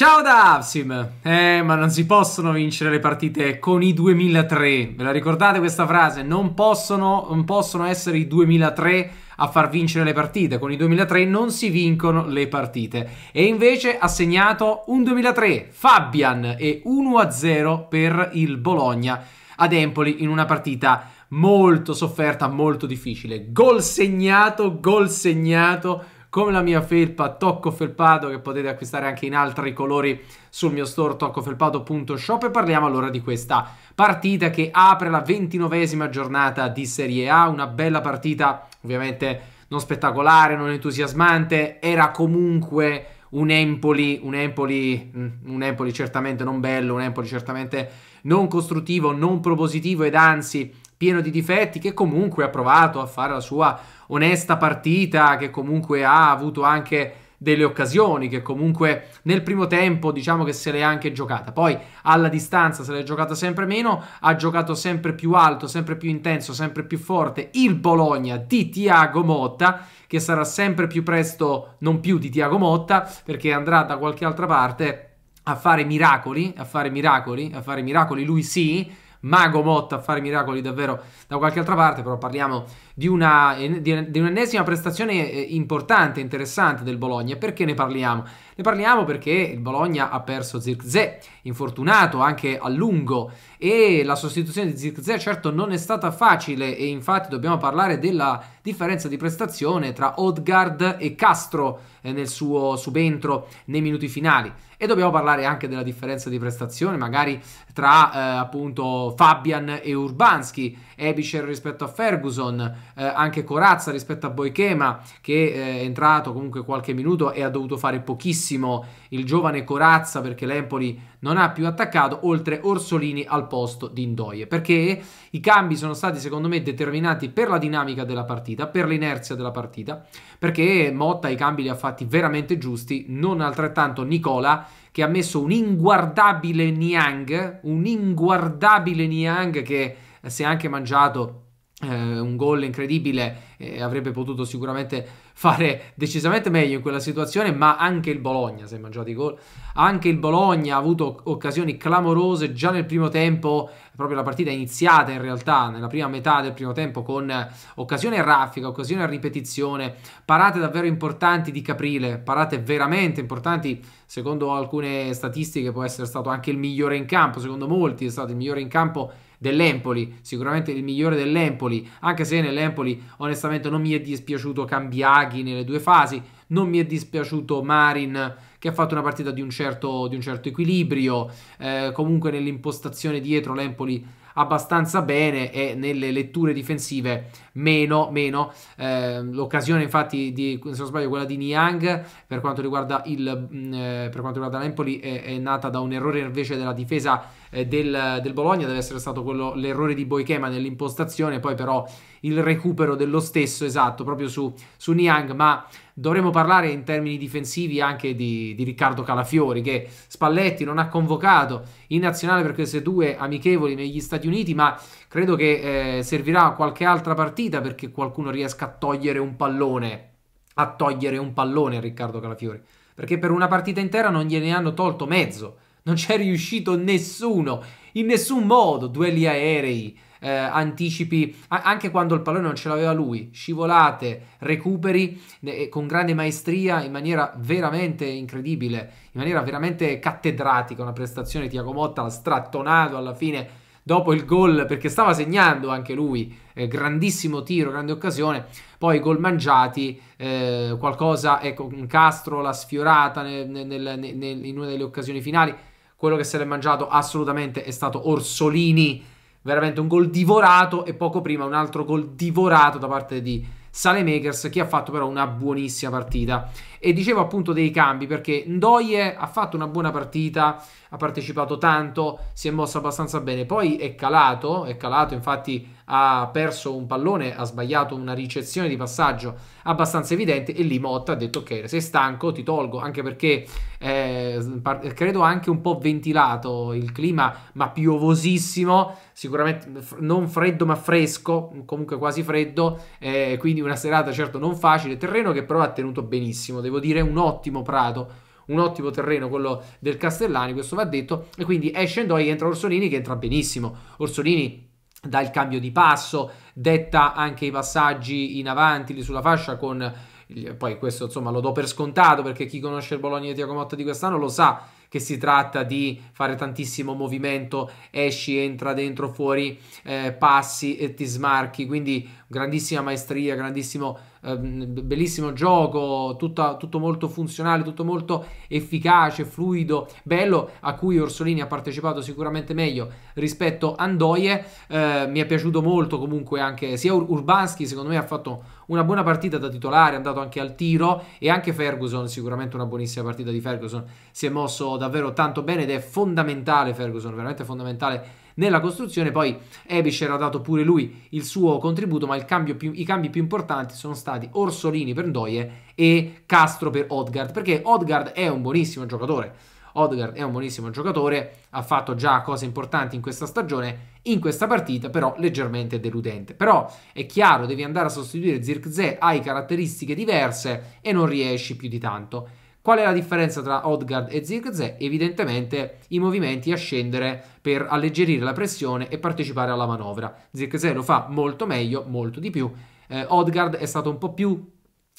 Ciao da Avsim! Eh, ma non si possono vincere le partite con i 2003. Ve la ricordate questa frase? Non possono, non possono essere i 2003 a far vincere le partite. Con i 2003 non si vincono le partite. E invece ha segnato un 2003 Fabian e 1-0 per il Bologna ad Empoli in una partita molto sofferta, molto difficile. Gol segnato, gol segnato come la mia felpa Tocco Felpato che potete acquistare anche in altri colori sul mio store toccofelpato.shop e parliamo allora di questa partita che apre la ventinovesima giornata di Serie A, una bella partita ovviamente non spettacolare, non entusiasmante, era comunque un Empoli, un Empoli, mm, un Empoli certamente non bello, un Empoli certamente non costruttivo, non propositivo ed anzi pieno di difetti, che comunque ha provato a fare la sua onesta partita, che comunque ha avuto anche delle occasioni, che comunque nel primo tempo diciamo che se l'è anche giocata. Poi alla distanza se l'è giocata sempre meno, ha giocato sempre più alto, sempre più intenso, sempre più forte il Bologna di Tiago Motta, che sarà sempre più presto non più di Tiago Motta, perché andrà da qualche altra parte a fare miracoli, a fare miracoli, a fare miracoli lui sì, Mago Motta a fare miracoli davvero da qualche altra parte, però parliamo di, una, di, un'ennesima prestazione eh, importante, interessante del Bologna. Perché ne parliamo? Ne parliamo perché il Bologna ha perso Zirkzee, infortunato anche a lungo, e la sostituzione di Zirkzee certo non è stata facile e infatti dobbiamo parlare della differenza di prestazione tra Odgard e Castro eh, nel suo subentro nei minuti finali. E dobbiamo parlare anche della differenza di prestazione, magari tra eh, appunto Fabian e Urbanski, Ebischer rispetto a Ferguson, eh, anche Corazza rispetto a Boikema, che è entrato comunque qualche minuto e ha dovuto fare pochissimo il giovane Corazza perché l'Empoli non ha più attaccato, oltre Orsolini al posto di Indoie, perché i cambi sono stati secondo me determinati per la dinamica della partita, per l'inerzia della partita, perché Motta i cambi li ha fatti veramente giusti, non altrettanto Nicola che ha messo un inguardabile Niang, un inguardabile Niang che si è anche mangiato eh, un gol incredibile eh, avrebbe potuto sicuramente fare decisamente meglio in quella situazione ma anche il Bologna si è mangiato i gol. Anche il Bologna ha avuto occasioni clamorose già nel primo tempo proprio la partita è iniziata in realtà nella prima metà del primo tempo con occasioni a raffica occasioni a ripetizione parate davvero importanti di Caprile parate veramente importanti. Secondo alcune statistiche può essere stato anche il migliore in campo secondo molti è stato il migliore in campo dell'Empoli, sicuramente il migliore dell'Empoli, anche se nell'Empoli onestamente non mi è dispiaciuto Cambiaghi nelle due fasi, non mi è dispiaciuto Marin che ha fatto una partita di un certo, di un certo equilibrio, eh, comunque nell'impostazione dietro l'Empoli abbastanza bene e nelle letture difensive meno, meno. Eh, l'occasione infatti di, se non sbaglio, quella di Niang per quanto riguarda, il, mm, eh, per quanto riguarda l'Empoli è, è, nata da un errore invece della difesa eh, del, del, Bologna, deve essere stato quello, l'errore di Boikema nell'impostazione, poi però il recupero dello stesso esatto proprio su, su Niang, ma dovremo parlare in termini difensivi anche di, di, Riccardo Calafiori che Spalletti non ha convocato in nazionale per queste due amichevoli negli Stati Uniti, ma credo che eh, servirà qualche altra partita perché qualcuno riesca a togliere un pallone, a togliere un pallone a Riccardo Calafiori, perché per una partita intera non gliene hanno tolto mezzo, non c'è riuscito nessuno, in nessun modo, duelli aerei, eh, anticipi, anche quando il pallone non ce l'aveva lui, scivolate, recuperi eh, con grande maestria in maniera veramente incredibile, in maniera veramente cattedratica, una prestazione Tiago Motta, l'ha strattonato alla fine dopo il gol perché stava segnando anche lui, eh, grandissimo tiro, grande occasione, poi gol mangiati, eh, qualcosa, ecco, Castro l'ha sfiorata nel, nel, nel, in una delle occasioni finali, quello che se l'è mangiato assolutamente è stato Orsolini. Veramente un gol divorato. E poco prima un altro gol divorato da parte di Salemakers che ha fatto però una buonissima partita e dicevo appunto dei cambi perché Ndoye ha fatto una buona partita ha partecipato tanto si è mosso abbastanza bene. Poi è calato è calato infatti ha perso un pallone ha sbagliato una ricezione di passaggio abbastanza evidente e lì Motta ha detto ok sei stanco ti tolgo anche perché eh, credo anche un po' ventilato il clima ma piovosissimo sicuramente non freddo ma fresco comunque quasi freddo eh, quindi una serata certo non facile terreno che però ha tenuto benissimo devo dire un ottimo prato un ottimo terreno quello del Castellani, questo va detto, e quindi esce Endoi, entra Orsolini che entra benissimo. Orsolini dà il cambio di passo, detta anche i passaggi in avanti lì sulla fascia con poi questo insomma lo do per scontato perché chi conosce il Bologna di Tiago Motta di quest'anno lo sa che si tratta di fare tantissimo movimento, esci, entra dentro, fuori, eh, passi e ti smarchi, quindi grandissima maestria, grandissimo bellissimo gioco, tutto, tutto, molto funzionale, tutto molto efficace, fluido, bello, a cui Orsolini ha partecipato sicuramente meglio rispetto a Andoie. Eh, mi è piaciuto molto comunque anche sia Ur- Urbanski, secondo me ha fatto una buona partita da titolare, è andato anche al tiro e anche Ferguson, sicuramente una buonissima partita di Ferguson, si è mosso davvero tanto bene ed è fondamentale Ferguson, veramente fondamentale nella costruzione. Poi Ebischer ha dato pure lui il suo contributo, ma più, i cambi più importanti sono stati Orsolini per Ndoye e Castro per Odgard, perché Odgard è un buonissimo giocatore. Odgard è un buonissimo giocatore, ha fatto già cose importanti in questa stagione, in questa partita però leggermente deludente. Però è chiaro, devi andare a sostituire Zirkzee, hai caratteristiche diverse e non riesci più di tanto. Qual è la differenza tra Odgard e Zirkzee? Evidentemente i movimenti a scendere per alleggerire la pressione e partecipare alla manovra. Zirkzee lo fa molto meglio, molto di più. Eh, Odgard è stato un po' più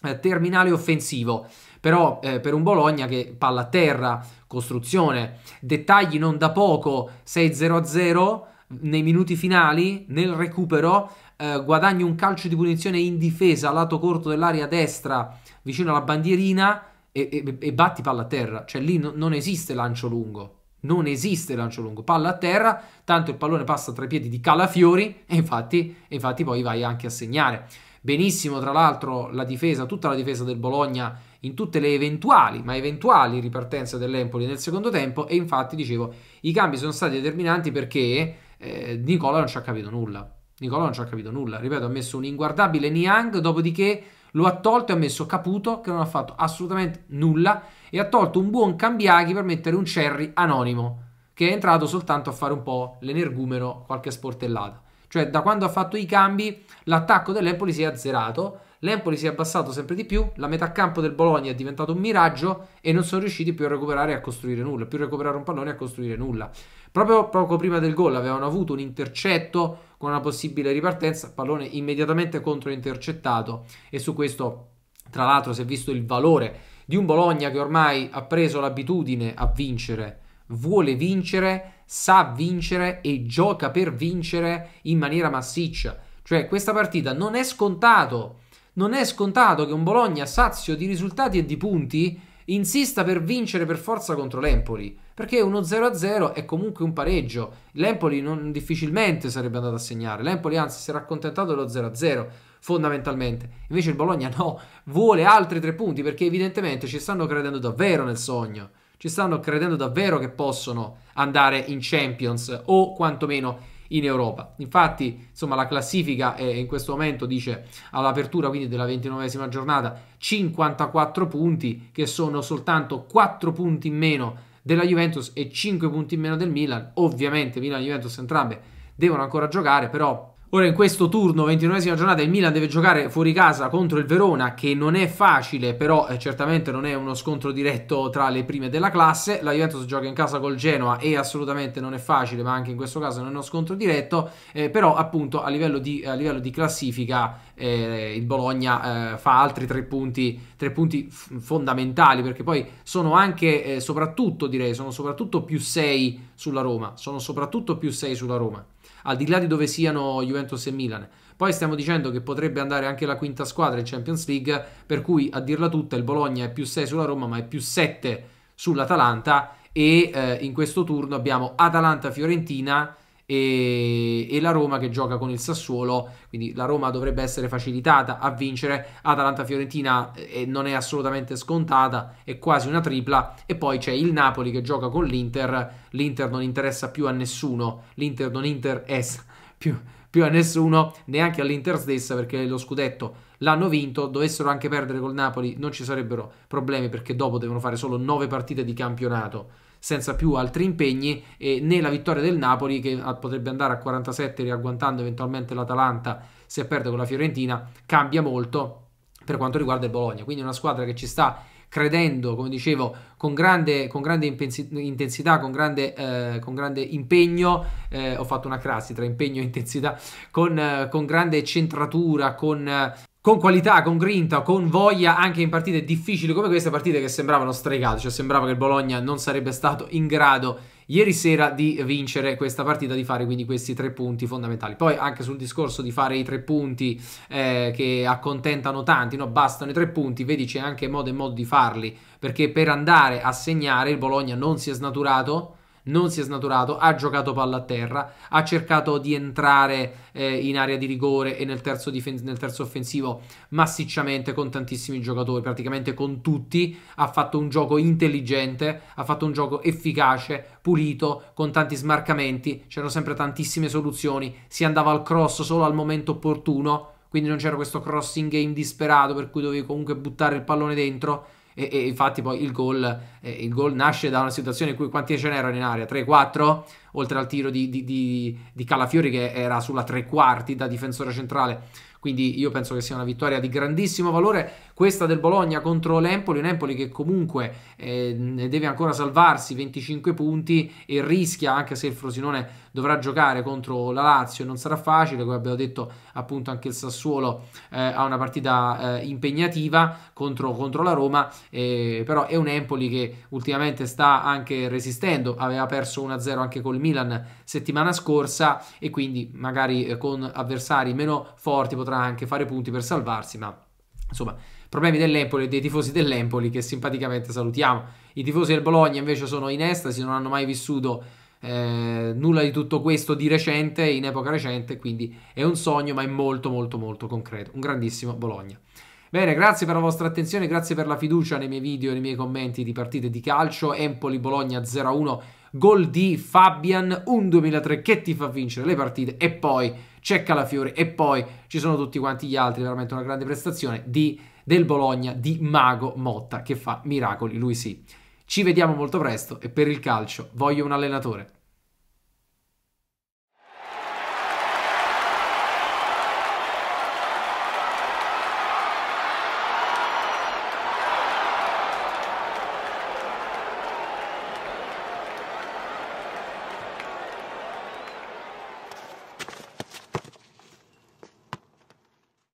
eh, terminale offensivo, però eh, per un Bologna che palla a terra, costruzione, dettagli non da poco, 6-0-0 nei minuti finali, nel recupero, eh, guadagni un calcio di punizione in difesa, lato corto dell'area destra, vicino alla bandierina, e, e, e batti palla a terra. Cioè lì no, non esiste lancio lungo. Non esiste lancio lungo, palla a terra, tanto il pallone passa tra i piedi di Calafiori e infatti, e infatti poi vai anche a segnare. Benissimo, tra l'altro, la difesa, tutta la difesa del Bologna in tutte le eventuali, ma eventuali ripartenze dell'Empoli nel secondo tempo e infatti, dicevo, i cambi sono stati determinanti perché eh, Nicola non ci ha capito nulla. Nicola non ci ha capito nulla. Ripeto, ha messo un inguardabile Niang, dopodiché lo ha tolto e ha messo Caputo che non ha fatto assolutamente nulla e ha tolto un buon Cambiaghi per mettere un Cherry anonimo che è entrato soltanto a fare un po' l'energumeno, qualche sportellata. Cioè da quando ha fatto i cambi l'attacco dell'Empoli si è azzerato, l'Empoli si è abbassato sempre di più, la metà campo del Bologna è diventato un miraggio e non sono riusciti più a recuperare e a costruire nulla, più a recuperare un pallone e a costruire nulla. Proprio poco prima del gol avevano avuto un intercetto con una possibile ripartenza, pallone immediatamente controintercettato e su questo tra l'altro si è visto il valore di un Bologna che ormai ha preso l'abitudine a vincere, vuole vincere, sa vincere e gioca per vincere in maniera massiccia. Cioè questa partita non è scontato, non è scontato che un Bologna sazio di risultati e di punti insista per vincere per forza contro l'Empoli, perché uno 0-0 è comunque un pareggio. L'Empoli non difficilmente sarebbe andato a segnare, l'Empoli anzi si era accontentato dello 0-0 fondamentalmente. Invece il Bologna no, vuole altri tre punti perché evidentemente ci stanno credendo davvero nel sogno. Ci stanno credendo davvero che possono andare in Champions o quantomeno in Europa. Infatti, insomma, la classifica è, in questo momento dice all'apertura quindi della ventinovesima giornata 54 punti, che sono soltanto 4 punti in meno della Juventus e 5 punti in meno del Milan. Ovviamente Milan e Juventus entrambe devono ancora giocare, però Ora in questo turno, 29esima giornata, il Milan deve giocare fuori casa contro il Verona, che non è facile, però eh, certamente non è uno scontro diretto tra le prime della classe. La Juventus gioca in casa col Genoa e assolutamente non è facile, ma anche in questo caso non è uno scontro diretto. Eh, però appunto a livello di, a livello di classifica eh, il Bologna eh, fa altri tre punti, tre punti f- fondamentali, perché poi sono anche, eh, soprattutto direi, sono soprattutto più 6 sulla Roma. Sono soprattutto più 6 sulla Roma al di là di dove siano Juventus e Milan. Poi stiamo dicendo che potrebbe andare anche la quinta squadra in Champions League, per cui a dirla tutta il Bologna è più 6 sulla Roma, ma è più 7 sull'Atalanta e eh, in questo turno abbiamo Atalanta-Fiorentina e, e, la Roma che gioca con il Sassuolo, quindi la Roma dovrebbe essere facilitata a vincere, Atalanta-Fiorentina eh, non è assolutamente scontata, è quasi una tripla. E poi c'è il Napoli che gioca con l'Inter, l'Inter non interessa più a nessuno, l'Inter non interessa più, più a nessuno, neanche all'Inter stessa perché lo scudetto l'hanno vinto, dovessero anche perdere col Napoli non ci sarebbero problemi perché dopo devono fare solo 9 partite di campionato senza più altri impegni e né la vittoria del Napoli che potrebbe andare a 47 riagguantando eventualmente l'Atalanta se perde con la Fiorentina cambia molto per quanto riguarda il Bologna. Quindi una squadra che ci sta credendo, come dicevo, con grande, con grande intensità, con grande, eh, con grande impegno, eh, ho fatto una crasi tra impegno e intensità, con, eh, con grande centratura, con con qualità, con grinta, con voglia anche in partite difficili come queste partite che sembravano stregate, cioè sembrava che il Bologna non sarebbe stato in grado ieri sera di vincere questa partita, di fare quindi questi tre punti fondamentali. Poi anche sul discorso di fare i tre punti eh, che accontentano tanti, no? bastano i tre punti, vedi c'è anche modo e modo di farli, perché per andare a segnare il Bologna non si è snaturato non si è snaturato, ha giocato palla a terra, ha cercato di entrare eh, in area di rigore e nel terzo, difen- nel terzo, offensivo massicciamente con tantissimi giocatori, praticamente con tutti, ha fatto un gioco intelligente, ha fatto un gioco efficace, pulito, con tanti smarcamenti, c'erano sempre tantissime soluzioni, si andava al cross solo al momento opportuno, quindi non c'era questo crossing game disperato per cui dovevi comunque buttare il pallone dentro e, e infatti poi il gol, eh, il gol, nasce da una situazione in cui quanti ce n'erano in area? 3-4, oltre al tiro di, di, di, di Calafiori che era sulla tre quarti da difensore centrale. Quindi io penso che sia una vittoria di grandissimo valore questa del Bologna contro l'Empoli, un Empoli che comunque eh, deve ancora salvarsi 25 punti e rischia, anche se il Frosinone dovrà giocare contro la Lazio, non sarà facile, come abbiamo detto appunto anche il Sassuolo eh, ha una partita eh, impegnativa contro, contro, la Roma, eh, però è un Empoli che ultimamente sta anche resistendo, aveva perso 1-0 anche col Milan settimana scorsa e quindi magari eh, con avversari meno forti potrà anche fare punti per salvarsi, ma insomma problemi dell'Empoli e dei tifosi dell'Empoli che simpaticamente salutiamo. I tifosi del Bologna invece sono in estasi, non hanno mai vissuto eh, nulla di tutto questo di recente, in epoca recente, quindi è un sogno ma è molto molto molto concreto. Un grandissimo Bologna. Bene, grazie per la vostra attenzione, grazie per la fiducia nei miei video e nei miei commenti di partite di calcio. Empoli Bologna 0-1, gol di Fabian, un 2003 che ti fa vincere le partite e poi c'è Calafiore e poi ci sono tutti quanti gli altri, veramente una grande prestazione di del Bologna di Mago Motta che fa miracoli, lui sì. Ci vediamo molto presto e per il calcio voglio un allenatore.